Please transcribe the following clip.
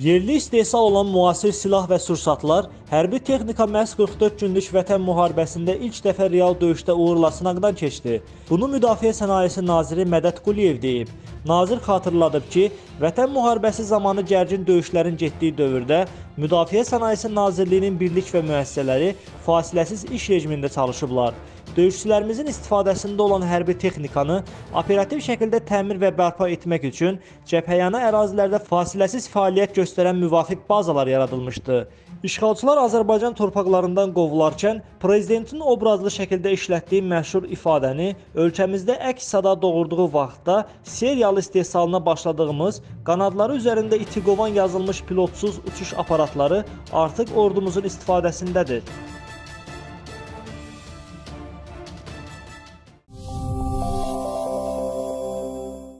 Yerli istehsal olan müasir silah və sursatlar hərbi texnika məhz 44 günlük vətən müharibəsində ilk dəfə real döyüşdə uğurla sınaqdan keçdi. Bunu Müdafiə Sənayesi naziri Mədət Quliyev deyib. Nazir xatırladıb ki, vətən müharibəsi zamanı gərgin döyüşlərin getdiyi dövrdə Müdafiə Sənayesi Nazirliyinin birlik və müəssisələri fasiləsiz iş rejimində çalışıblar. Döyüşçülərimizin istifadəsində olan hərbi texnikanı operativ şəkildə təmir və bərpa etmək üçün cəbhəyana ərazilərdə fasiləsiz fəaliyyət göstərən müvafiq bazalar yaradılmışdı. İşğalçılar Azərbaycan torpaqlarından qovularkən prezidentin obrazlı şəkildə işlətdiyi məşhur ifadəni ölkəmizdə əks-səda doğurduğu vaxtda seriyalı istehsalına başladığımız qanadları üzərində iti qovan yazılmış pilotsuz uçuş aparatları artıq ordumuzun istifadəsindədir.